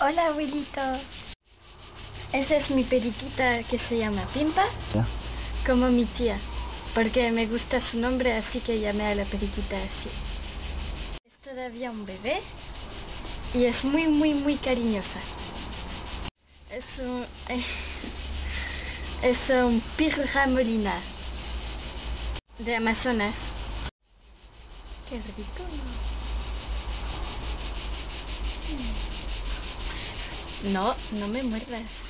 Hola, abuelito. Esa es mi periquita que se llama Pimpa, Ya. como mi tía, porque me gusta su nombre, así que llamé a la periquita así. Es todavía un bebé y es muy, muy, muy cariñosa. Es un, es un pirra molina de Amazonas. Qué rico. No, no me muerdas.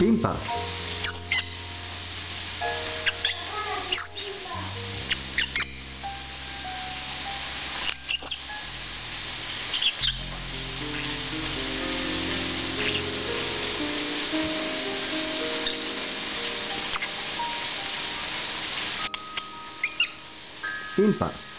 Pimpa. Pimpa.